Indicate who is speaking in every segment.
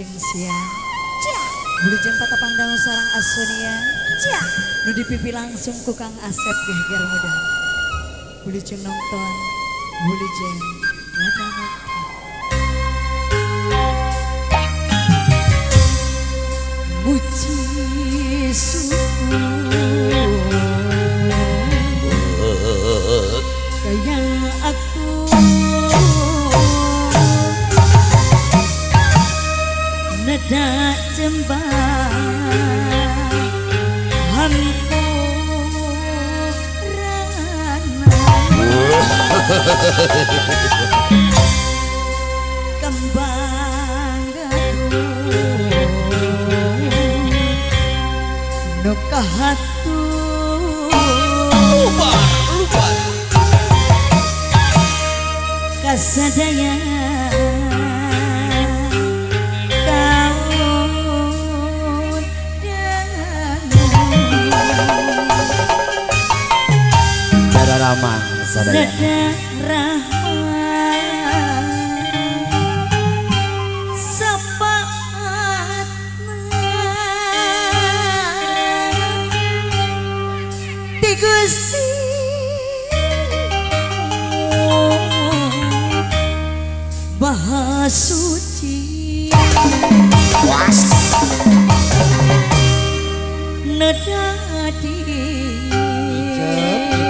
Speaker 1: Wilujeng siang Wilujeng patapang daun sarang asunia. Nu dipipi langsung ku Kang Asep geger muda. Wilujeng nonton Wilujeng nada Muji suku Hampu Kembang gadung Nukahatu
Speaker 2: Lupa, lupa.
Speaker 1: kasadaya Maha suci Nedadi dicari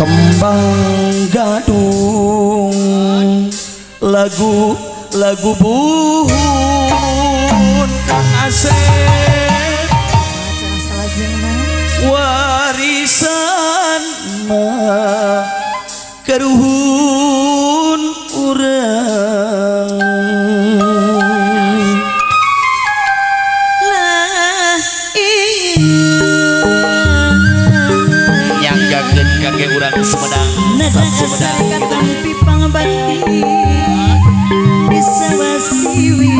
Speaker 2: Kembang gadung lagu lagu buhun Kang Asep. Warisan mah
Speaker 1: katempi pangbakti bisa wasiwi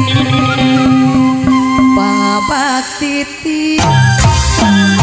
Speaker 1: pabakti
Speaker 2: tiap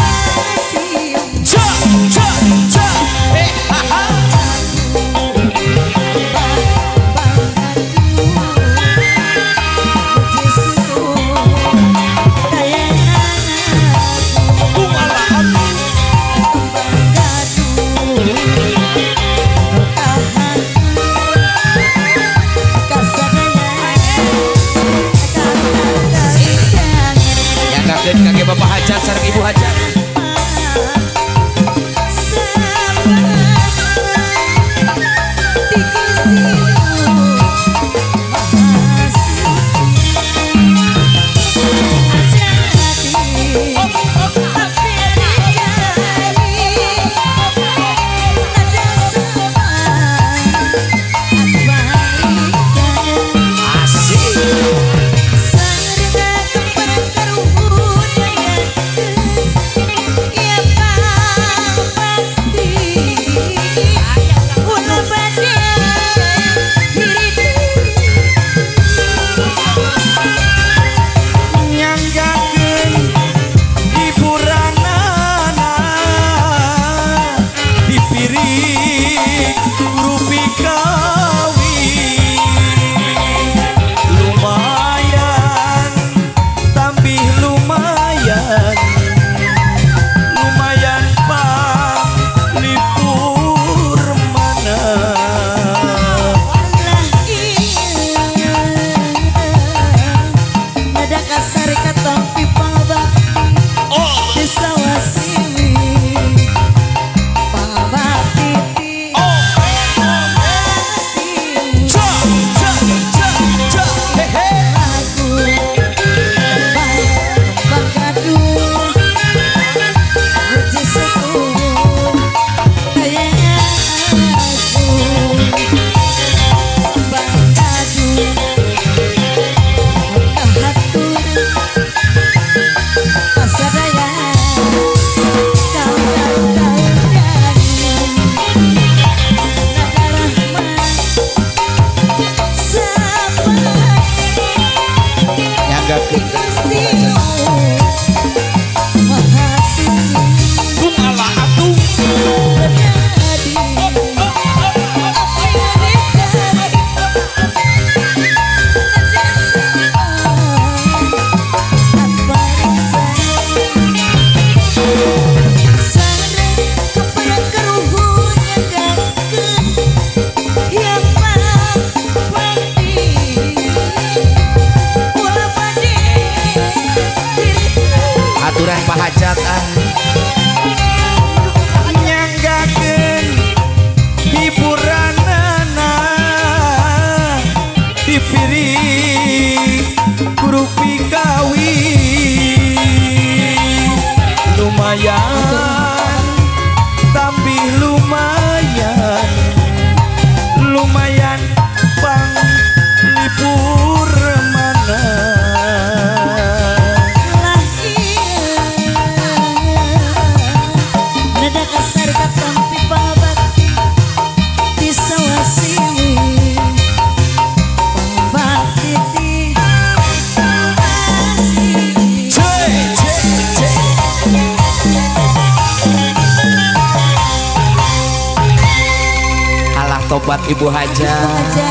Speaker 2: Tobat ibu hajat
Speaker 1: Aja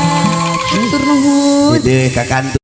Speaker 1: Tur nuhun
Speaker 2: Ide kakantu